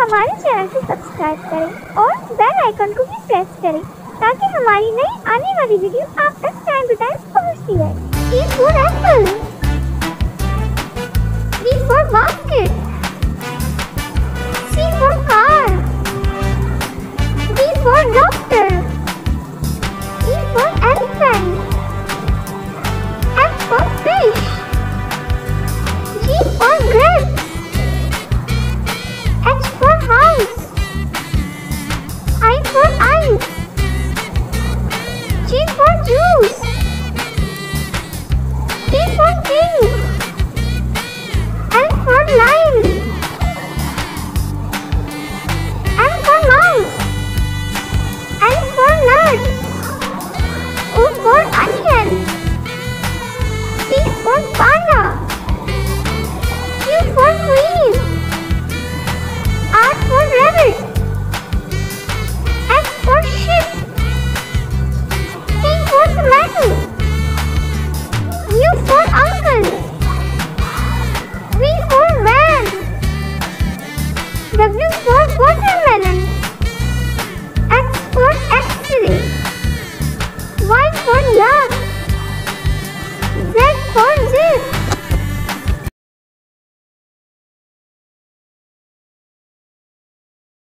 हमारे चैनल को सब्सक्राइब करें और बेल आइकन को भी प्रेस करें ताकि हमारी नई आने वाली वीडियो आप तक time to time For panda Q for queen R for rabbit. S for ship T for tomato. U for uncle V for van W for watermelon